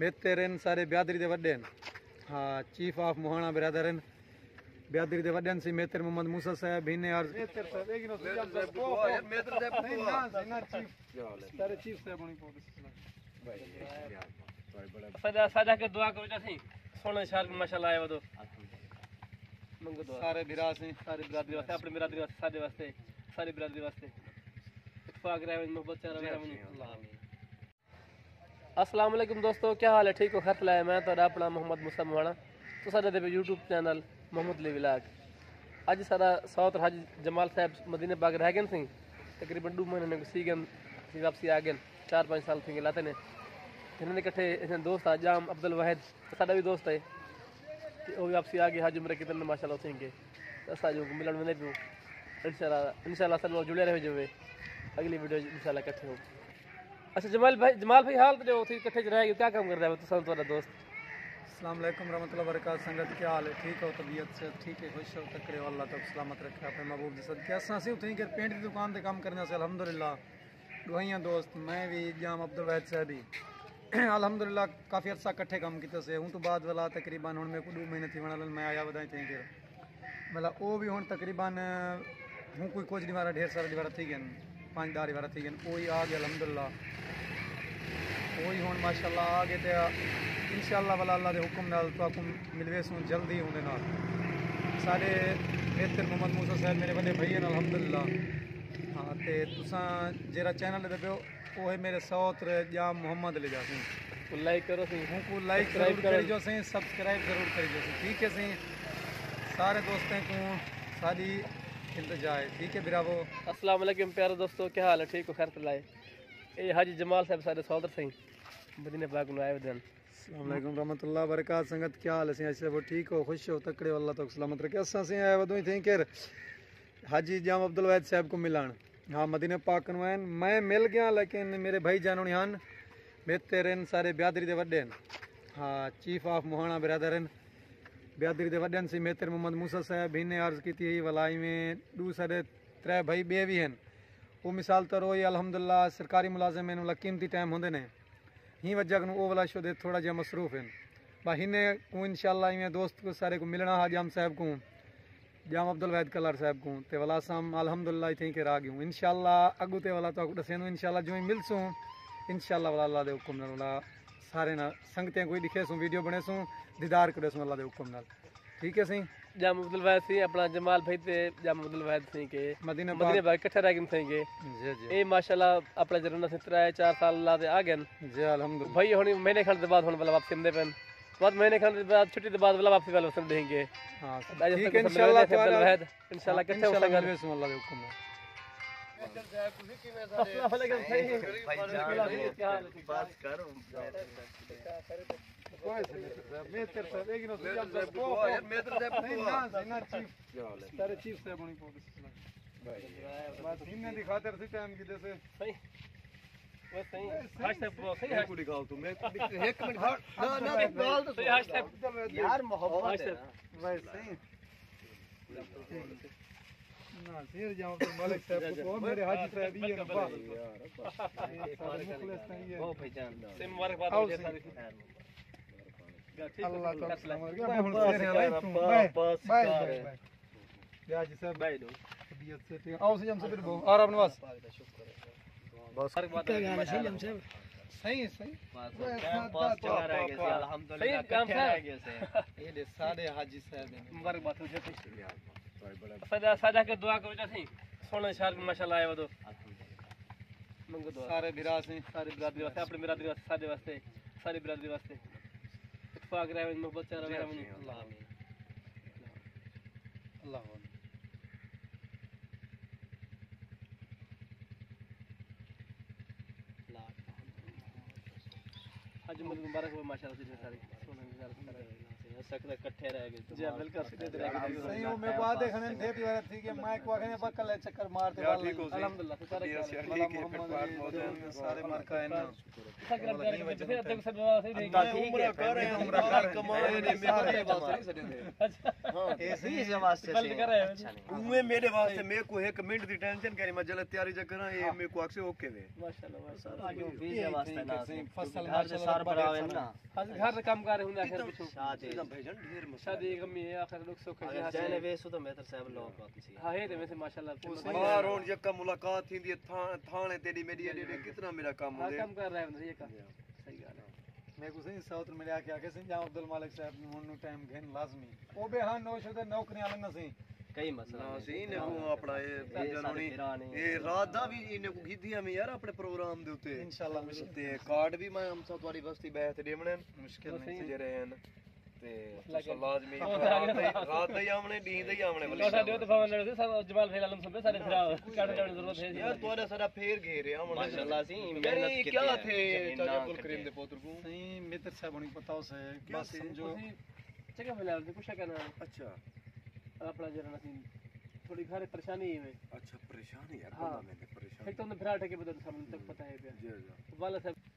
मेहतर आहिनि सारे बिरादरी दे वॾे आहिनि हा चीफ ऑफ़ मोहाणा बिरादर आहिनि बिरादरी दे वॾनि सी मेहतर मोहम्मद मूसा साहिब हिन अर्ज़ मेहतर साहिब एक नो सारे चीफ साहिब सदा सदा के दुआ करो जैसे सोने शहर में माशाल्लाह आया तो मंगो दुआ सारे बिरा से सारी बिरादरी वास्ते अपनी बिरादरी वास्ते सारे वास्ते सारी बिरादरी वास्ते इत्तेफाक रहे मोहब्बत चाह रहे असलम दोस्तों, क्या हाल है? ठीक हो? खर लाया मैं तो अपना मोहम्मद मुसलमाना तो साढ़े यूट्यूब चैनल मोहम्मद ली विलाग। अज सा सौत हज जमाल साहब मदीने बाग रह गए सी तकरीबन दो महीने सी गए वापसी आ गए चार पाँच साल थी लाते ने। इन्होंने कट्ठे दोस्त आ, जाम अब्दुल वाहिद तो सा भी दोस्त है वो भी वापसी आ गए, हज उम्र कितने माशा उसी गए असा जो वे वने पियो इन शाला इन शाला जुड़े रहे जो अगली वीडियो इन शाला कट्ठे हो अच्छा जमाल भाई जमाल भाई हाल जो थी इकट्ठे रह क्या काम कर रहा है? तुम तुम्हारा दोस्त। अस्सलाम वालेकुम रहमतुल्लाहि बरकात संगत, क्या हाल है? ठीक हो, तबीयत से ठीक है? खुश हो तकरे अल्लाह तक सलामत रखे अपने महबूब दी सदके असां सी उठे के पेंट दी दुकान ते काम करने से? अल्हम्दुलिल्लाह। दुआइयाँ दोस्त, मैं भी जाम अब्दुल वैद साहब ही। अल्हम्दुलिल्लाह, काफ़ी अरसा इकट्ठे काम किया से। हूँ तो बाद वाला तकरीबन हूँ मेरे को दो महीने थी वण मैं आया वधाई थी मतलब वो भी हूँ तकरीबन हूँ कोई कुछ ॾींहं वारा ढेर सारा ॾींहं वारा थी गया पाँच ॾारी वारा थी गया वही आ गया अल्हम्दुलिल्लाह वही हूँ माशाल्लाह आ गए ते इंशाल्लाह वाला अल्लाह के हुक्म नाल तो मिलवे सूं जल्दी नाल साढ़े बेहतर मोहम्मद मूसा साहब मेरे बड़े भई हैं अल्हम्दुलिल्लाह हाँ ते तुसां जेरा चैनल दे पियो वो है मेरे सौत जाम मोहम्मद ले जा सी लाइक करो सी हूँ को लाइक ज़रूर करी जो सी सब्सक्राइब ज़रूर करी जो सी ठीक है सी सारे दोस्तों को सारी इल्तजा है ठीक है बिरावो अस्सलाम वालेकुम प्यारे दोस्तों क्या हाल है? ठीक हो? खैर लाए ये हाजी जमाल साहब सारे सौदर सही। मदीने बाग आए दिन। अलैक्म रहमतुल्लाह बरकात संगत क्या हाल है? अच्छे वो ठीक हो? खुश हो? तकड़े अल्लाह तो सलामत रखे। असां से आया वदों थी केर हाजी जाम अब्दुल वैद साहब को मिलान। हाँ मदीने पाक नु आहिनि मैं मिल गया लेकिन मेरे भाई जानोनी हन। बेहतर आहिनि सारे बिरादरी दे वॾे आहिनि हाँ चीफ ऑफ़ मोहाणा बिरादर दे वॾनि सी मेहतर मोहम्मद मूसा साहब, हिन अर्ज़ की थी वलाई में ॾू साढ़े त्रै भाई ॿिए भी वो मिसाल तौर होई अल्हम्दुलिल्लाह, सरकारी मुलाजिम आहिनि कीमती टाइम हूंदे ने। ही वजह वो वाला शो दे थोड़ा जिहा मसरूफ़ आहिनि बा हिन को इंशाल्लाह इवें दोस्त को सारे को मिलना हा जाम साहब को, जाम अब्दुल वैद कलर साहब को, ते वाला साम अलहमदुल्ला थी के रागियूं इंशाल्लाह अॻु ते वाला तो ॾसेनो इंशाल्लाह जो ही मिलसूं, इंशाल्लाह वाला अल्लाह दे हुक्म सारे ना संगतें कोई दिखेसूं वीडियो बनेसूं दीदार करेसूं अल्लाह दे हुक्म नाल ठीक है सही जाम अब्दुल वैद सी अपना जमाल भाई ते जाम अब्दुल वैद सी के मदीना मदीने बाग इकट्ठे रह गए थे जी जी ये माशाल्लाह अपने जरना से त्रै चार साल ला दे आ गए जी अल्हम्दुलिल्लाह भाई हुन महीने खंड के बाद हुन वाला वापसी आंदे पेन बाद महीने खंड के बाद छुट्टी के बाद वाला वापसी वाला वसन देंगे हाँ आज ठीक तक है इंशाल्लाह अब्दुल ताला वैद इंशाल्लाह कितने इंशाल्लाह वसन मिलवेसूं अल्लाह दे हुक्म दिखाते रहे टाइम की जैसे सही बस सही हैशटैग प्रो सही है को निकाल मैं एक मिनट ना ना निकाल तो सही हैशटैग यार मोहब्बत है हैशटैग सही ना शेर जाओ तो मलिक साहब को मेरे हाजी साहब ये रब्बा सारे मुखलिस हैं ये वो पहचान दो से मुबारकबाद हो सही। सारी अल्लाह तो सलामत गया हम शेर हैं लाइफ तुम बाय बाय बाय बाय हाजी साहब भाई दो तबीयत से आओ से हम सब फिर और अपने पास मुबारकबाद माशाल्लाह सही सही पास चला रह गए से अल्हम्दुलिल्लाह सही काम से ये दे सारे हाजी साहब हैं मुबारकबाद हो जाती सदा सदा के दुआ करो जैसे सोने शहर में माशाल्लाह आया वो तो। मंगो दुआ। सारे विरास हैं सारी बिरादरी वास्ते। अपनी बिरादरी वास्ते सारे वास्ते सारी बिरादरी वास्ते। इत्तेफाक रहे मोहब्बत चाह रहे अल्लाह अल्लाह हज मुबारक हो माशाल्लाह से सारी। सोने गुजार सकते इकट्ठे रह गए जी हाँ, बिल्कुल सीधे तरह की सही हो मैं बात देखने थे भी वाला थी कि मैं को आखने बकल चक्कर मारते वाला अल्हम्दुलिल्लाह सारे वाला मोहम्मद अली सारे मार्का है ना। सकरा प्यार के फिर अद्धे सब बात सही नहीं उम्र कर रहे हैं उम्र कर कमाए ने मेरे वास्ते अच्छा। ऐसे इस वास्ते गलत कर रहे हैं उहे मेरे वास्ते मेरे को एक मिनट दी टेंशन करी मैं जल्द तैयारी करा ये मेरे को अक्से ओके वे माशाल्लाह माशाल्लाह। बीजे वास्ते ना फ़सल घर से पर आवे ना। आज घर काम कर रहे होंगे शादी। भेजन ढेर मस्त शादी गमी है आखिर लोग सुख है अगर जाने वेसु तो मेहतर साहब लोग बात सी हाँ है तो वैसे माशाल्लाह मार होन जक्का मुलाकात थी दी थाने तेरी मेरी एडे कितना मेरा काम हाँ हो काम कर रहे हैं ये का सही गल है मैं को सही साउथ में आके आके सिंह जाम अब्दुल मालिक साहब ने उन्नु टाइम घेन लाजमी ओ बे हां नो शुदा नौकरी आले न सही कई मसला ना सी ने को अपना ये ਇਹ ਸਾਡੇ ਜਨੋਣੀ ਭਰਾ ਨੇ ਇਹ ਰਾਤ ਦਾ ਵੀ ਇਹਨੇ ਕੋ ਕੀਤੀ ਮੈਂ ਯਾਰ ਆਪਣੇ ਪ੍ਰੋਗਰਾਮ ਦੇ ਉੱਤੇ इंशाल्लाह मुश्किल ਤੇ ਕਾਰਡ ਵੀ ਮੈਂ ਹਮਸਾ ਤੁਹਾਡੀ ਬਸਤੀ ਬੈਠ ਤੇ ਦੇਵਣੇ मुश्किल नहीं ਜੇ ਰਹੇ ਹਨ ਤੇ ਲੱਗੇ। ਲਾਜ਼ਮੀ ਉਹ ਤਾਂ ਰਾਤ ਦਾ ਹੀ- ਰਾਤ ਦਾ ਹੀ ਆਵਣੇ ਨੀਂਦ ਦਾ ਹੀ ਆਵਣੇ तो साडे तो भवन लड़ते सब जमाल फेल आलम सब सारे फिरा काट जाने जरूरत है ਯਾਰ ਤੁਹਾਡਾ ਸਾਡਾ ਫੇਰ ਘੇਰ ਰਿਹਾ ਹੁਣ माशाल्लाह सी यार मेहनत ये की क्या थे चाचा चाचा अब्दुल करीम दे पुत्र को सही मित्र साहब ने बताओ से बस समझो जगह मिला कुछ करना अच्छा अपना जरा नसीम थोड़ी घर परेशानी है में अच्छा परेशान है यार हाँ। बंदा मैंने परेशान एक तो उन्हें फिरा के बदल सामने तक पता है जी जी वाला साहब